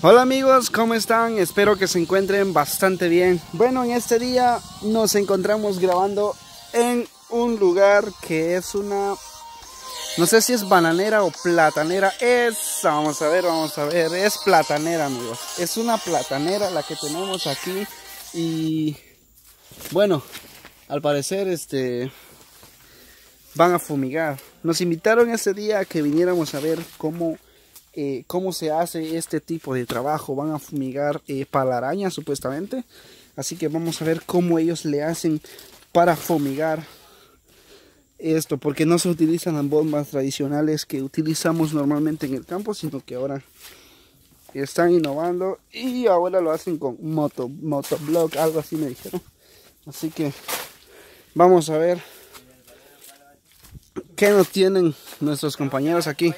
Hola amigos, ¿cómo están? Espero que se encuentren bastante bien. Bueno, en este día nos encontramos grabando en un lugar que es una... No sé si es bananera o platanera. Es, vamos a ver, vamos a ver. Es platanera, amigos. Es una platanera la que tenemos aquí. Y bueno, al parecer este van a fumigar. Nos invitaron ese día a que viniéramos a ver cómo eh, cómo se hace este tipo de trabajo. Van a fumigar eh, para la araña supuestamente. Así que vamos a ver cómo ellos le hacen para fumigar esto. Porque no se utilizan las bombas tradicionales que utilizamos normalmente en el campo. Sino que ahora están innovando. Y ahora lo hacen con moto, motoblock, algo así me dijeron. Así que vamos a ver qué nos tienen nuestros compañeros aquí.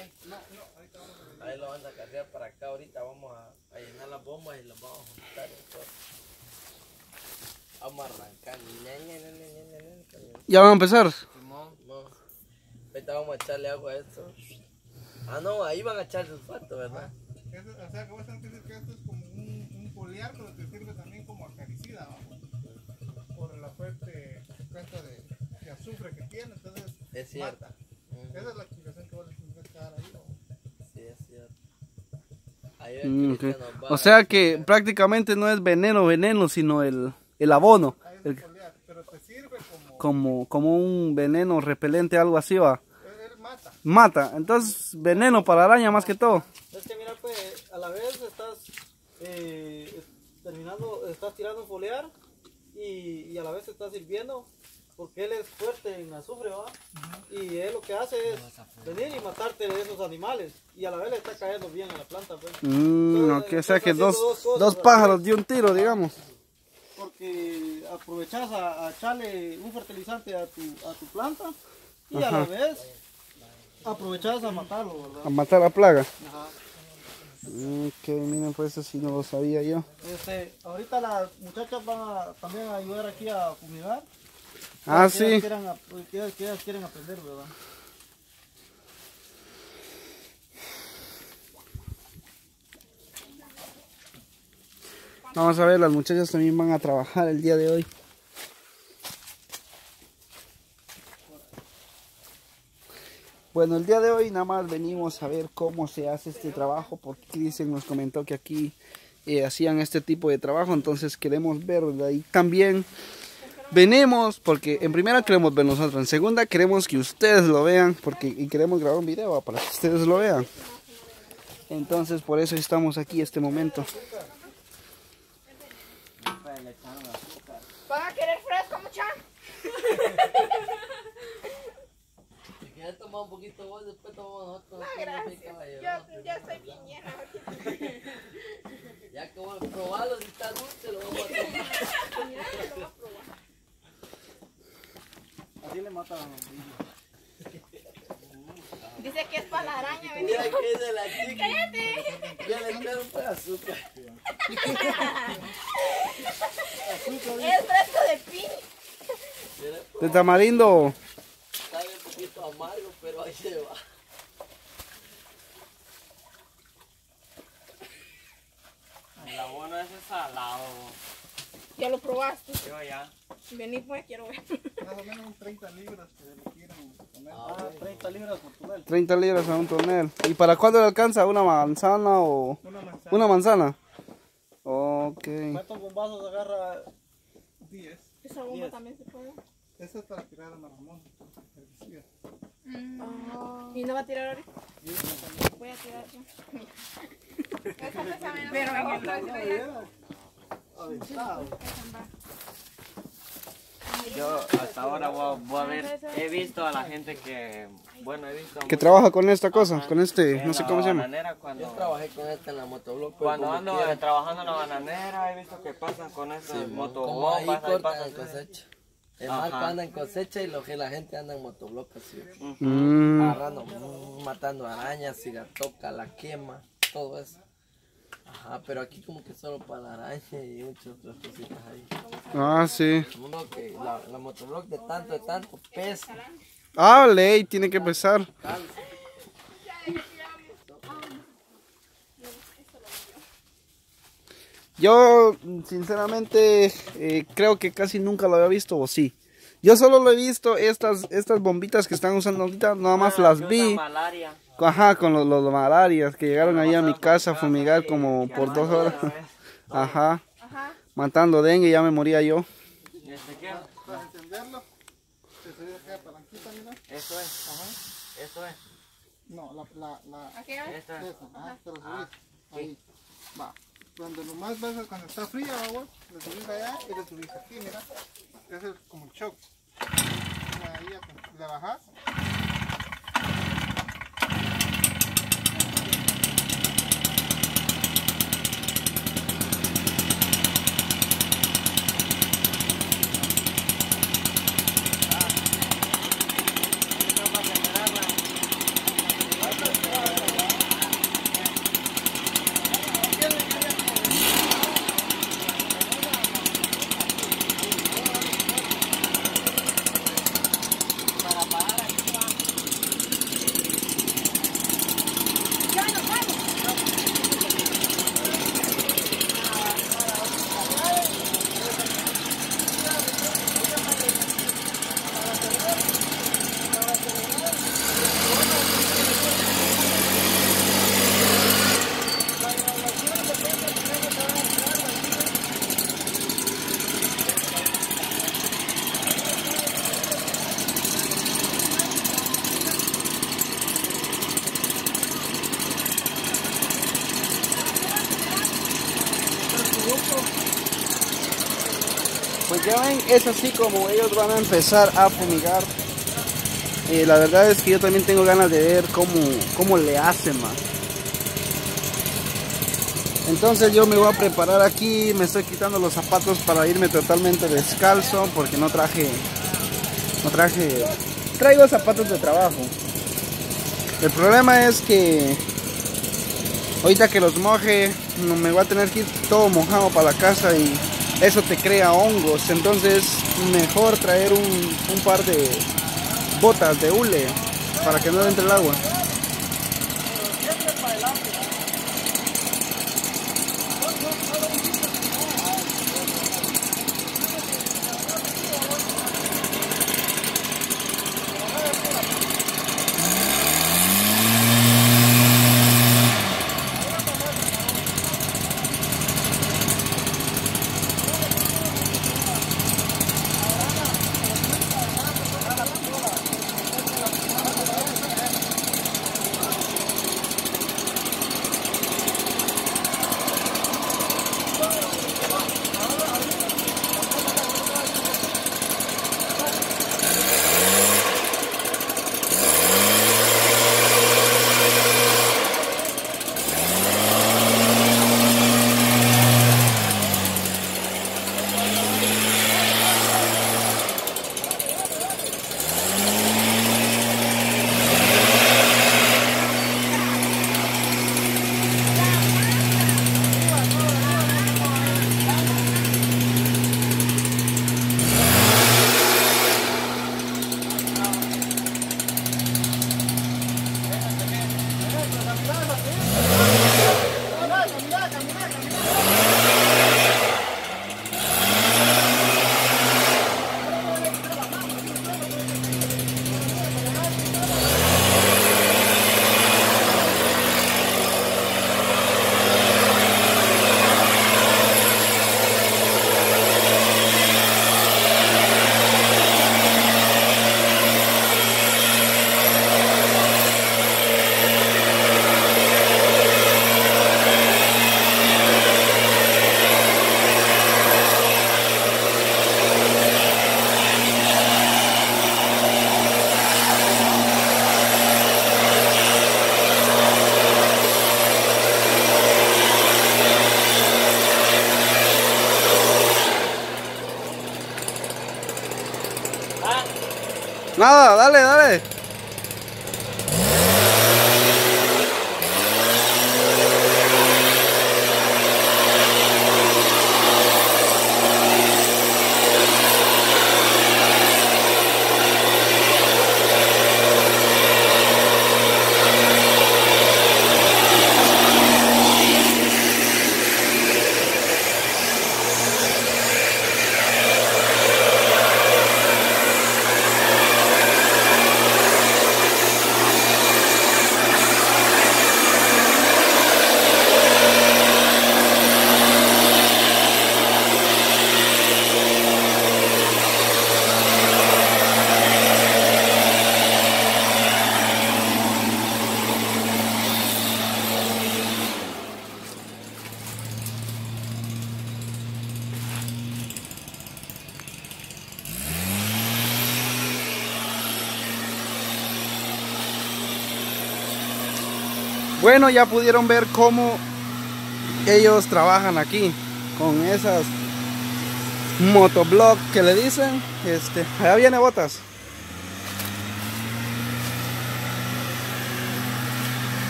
Vamos a arrancar. ¿Ya van a empezar? No, no. Ahorita vamos a echarle agua a esto. Ah, no, ahí van a echar sulfato, ¿verdad? Eso, o sea, que vos tenés que esto es como un, un foliar, pero te sirve también como acaricida, ¿no? Por la fuerte cuenta de, de azufre que tiene, entonces Es cierto. mata. Ujú. Esa es la explicación que vos le tienes que dar ahí, ¿no? Sí, es cierto. Ahí ven Mm, que ok. ahorita nos va O sea que prácticamente no es veneno, veneno, sino el, el abono. El- pero te sirve como... como, como un veneno repelente, algo así va. Él, él mata. Mata. Entonces, veneno para araña más que todo. Es que mira, pues, a la vez estás eh, terminando, estás tirando foliar y, y a la vez estás sirviendo porque él es fuerte en azufre, ¿va? Y él lo que hace es venir y matarte de esos animales y a la vez le está cayendo bien a la planta, pues. Mm, o sea que dos, dos cosas, dos pájaros de un tiro, digamos. Porque aprovechas a, a echarle un fertilizante a tu, a tu planta y a la vez aprovechas a matarlo, ¿verdad? A matar la plaga. Ajá. Mm, Ok, miren, pues eso sí no lo sabía yo. Este, ahorita las muchachas van a también a ayudar aquí a fumigar. Ah, sí. quieren aprender, ¿verdad? Vamos a ver, las muchachas también van a trabajar el día de hoy. Bueno, el día de hoy nada más venimos a ver cómo se hace este trabajo, porque Cristian nos comentó que aquí eh, hacían este tipo de trabajo, entonces queremos ver, ¿verdad? Y también venimos, porque en primera queremos ver nosotros, en segunda queremos que ustedes lo vean, porque y queremos grabar un video para que ustedes lo vean. Entonces por eso estamos aquí este momento. ¿Van a querer fresco, mucha? Si quieres tomar un poquito vos, después tomamos nosotros. No, ¿qué no, mi gracias. Yo ya estoy bien llena. Ya que vos probarlo, si está dulce, lo vamos a tomar. Así le matan a los Dice que es para la araña. Mira que es de la chica. Cállate. Ya le echaron un azúcar. Es fresco de piña. De tamarindo. sabe un poquito amargo, pero ahí se va. La buena es salado. Ya lo probaste. Yo ya. Vení, pues, quiero ver. Más o menos 30 libras que le quieren poner. Ah, 30 libras por tonel. 30 libras a un tonel. ¿Y para cuándo le alcanza? ¿Una manzana o Una manzana. una manzana? Ok. ¿Cuántos bombazos agarra? 10. Esa bomba Diez. también se puede. Esa es para tirar a Maramón. herbicida. ¿Y no va a tirar ahorita? Voy a tirar yo. Pero en el Aventado. Yo hasta ahora voy a, voy a ver. He visto a la gente que. Bueno, he visto. Que trabaja con esta cosa, Ajá. con este, no sé cómo se llama. Cuando, Yo trabajé con esta en la motoblock. pero cuando ando quiera, trabajando en la bananera, he visto que pasan con esas Sí, como ahí cortan pasan en cosecha. El marco anda en cosecha y lo que la gente anda en motoblock así. Mm, Agarrando, mm, matando arañas, toca la quema, todo eso. Ajá, pero aquí como que solo para la araña y muchas otras cositas ahí. ah, sí. Uno que la, la motoblock de tanto, de tanto pesa. Ah, ley, tiene que pesar. Yo, sinceramente, eh, creo que casi nunca lo había visto, o sí. Yo solo lo he visto, estas, estas bombitas que están usando ahorita, nada más Ah, las vi. malaria. Ajá, con los, los malarias que llegaron ahí a mi casa a fumigar como por dos horas. Ajá, Ajá. matando dengue, ya me moría yo. Este, ¿qué? Para encenderlo, te subes acá de palanquita, mira. Eso es, ajá. Eso es, No, la, la, la, Aquí va. esto es. esa, ajá, te lo subís. Ahí, va. Cuando nomás vas a, cuando está fría, agua, le subís allá y le subís aquí, mira. Ese es como un shock. Ahí, le bajás. Ya ven, es así como ellos van a empezar a fumigar. Eh, la verdad es que yo también tengo ganas de ver cómo, cómo le hacen más. Entonces yo me voy a preparar aquí, me estoy quitando los zapatos para irme totalmente descalzo porque no traje, no traje, traigo zapatos de trabajo. El problema es que ahorita que los moje, me voy a tener que ir todo mojado para la casa y eso te crea hongos. Entonces, mejor traer un, un par de botas de hule para que no entre el agua. Bueno, ya pudieron ver cómo ellos trabajan aquí con esas motoblog que le dicen. Este, allá viene botas.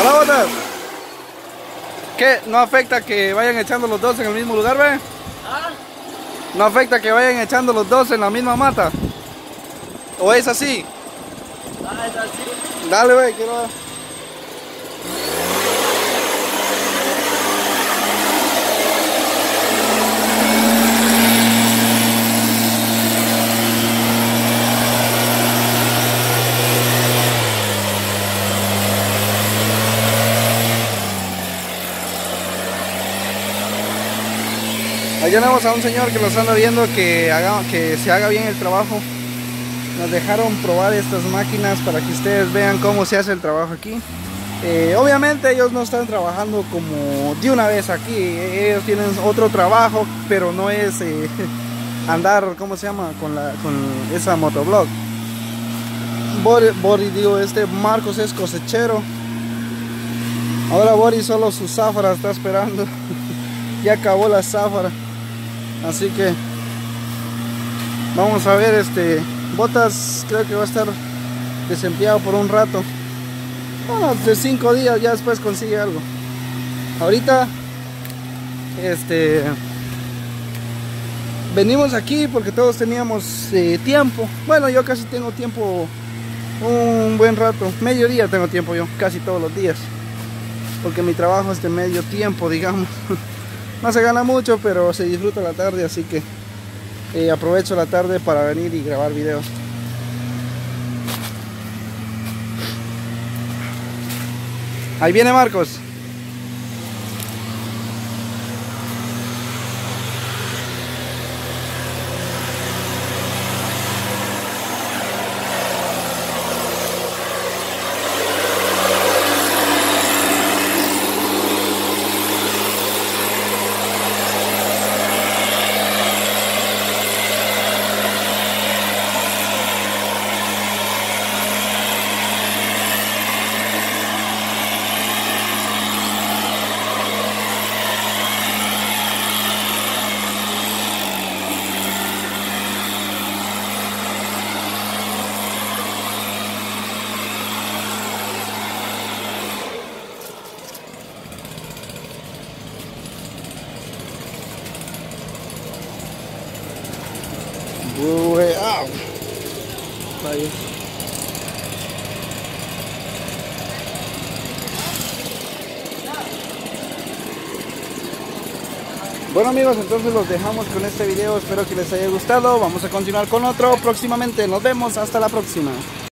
Hola, botas. ¿Qué? ¿No afecta que vayan echando los dos en el mismo lugar, ve? ¿No afecta que vayan echando los dos en la misma mata? ¿O es así? Ah, es así. Dale, ve, quiero ver. Tenemos a un señor que nos anda viendo que, haga, que se haga bien el trabajo. Nos dejaron probar estas máquinas para que ustedes vean cómo se hace el trabajo aquí. Eh, obviamente ellos no están trabajando como de una vez aquí. Ellos tienen otro trabajo, pero no es eh, andar, ¿cómo se llama? Con, la, con esa motoblog. Boris, Boris, digo, este Marcos es cosechero. Ahora Boris solo su záfara está esperando. ya acabó la záfara. Así que vamos a ver este Botas creo que va a estar desempleado por un rato. Bueno, de cinco días ya después consigue algo. Ahorita este venimos aquí porque todos teníamos eh, tiempo. Bueno, yo casi tengo tiempo un buen rato. Mediodía tengo tiempo yo, casi todos los días. Porque mi trabajo es de medio tiempo, digamos. No se gana mucho, pero se disfruta la tarde, así que eh, aprovecho la tarde para venir y grabar videos. Ahí viene Marcos. Bueno amigos, entonces los dejamos con este video, espero que les haya gustado, vamos a continuar con otro próximamente, nos vemos, hasta la próxima.